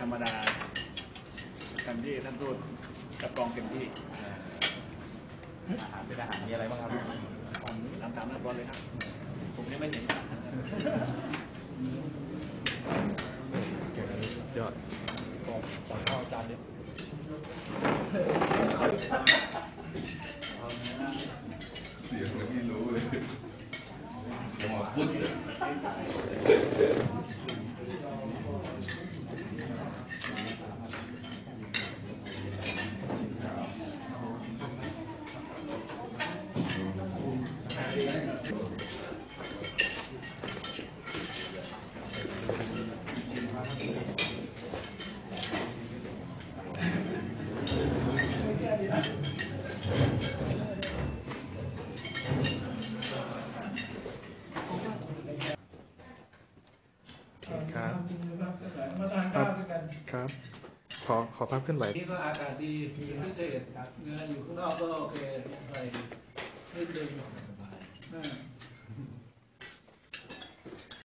ธรรมดากันที่ท่านพูดกับกองเต็มที่อาหารเป็นอาหารมีอะไรบ้างครับตามตามนักบอลเลยครับ ผมยังไม่เห็นครับยอดขอขอข้าวจานเดียวเสียงเหมือนที่รู้เลยจังหวะฟุดเลย ครับครับครับ ขอขอภาพเคลื่อนไหวนี่ก็อากาศดีมีพิเศษเนื้ออยู่ข้างนอกก็โอเคใส่นิดนึง Amen.